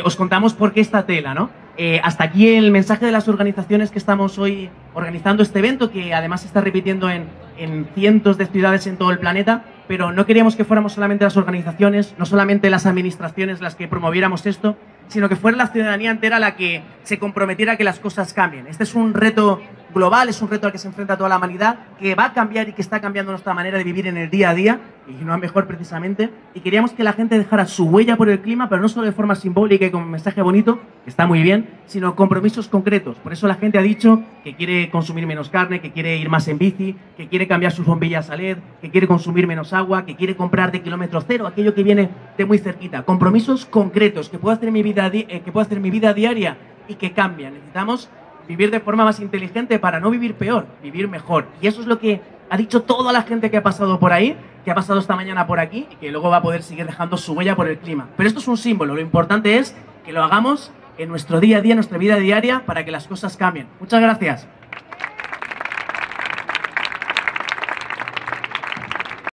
Os contamos por qué esta tela, ¿no? Eh, hasta aquí el mensaje de las organizaciones que estamos hoy organizando este evento, que además se está repitiendo en, en cientos de ciudades en todo el planeta, pero no queríamos que fuéramos solamente las organizaciones, no solamente las administraciones las que promoviéramos esto, sino que fuera la ciudadanía entera la que se comprometiera a que las cosas cambien. Este es un reto global, es un reto al que se enfrenta toda la humanidad, que va a cambiar y que está cambiando nuestra manera de vivir en el día a día, y no a mejor precisamente, y queríamos que la gente dejara su huella por el clima, pero no solo de forma simbólica y con un mensaje bonito, que está muy bien, sino compromisos concretos. Por eso la gente ha dicho que quiere consumir menos carne, que quiere ir más en bici, que quiere cambiar sus bombillas a LED, que quiere consumir menos agua, que quiere comprar de kilómetro cero, aquello que viene de muy cerquita. Compromisos concretos que puedo hacer mi vida, eh, que puedo hacer mi vida diaria y que cambian. Necesitamos vivir de forma más inteligente para no vivir peor, vivir mejor. Y eso es lo que ha dicho toda la gente que ha pasado por ahí, que ha pasado esta mañana por aquí y que luego va a poder seguir dejando su huella por el clima. Pero esto es un símbolo, lo importante es que lo hagamos en nuestro día a día, en nuestra vida diaria, para que las cosas cambien. Muchas gracias.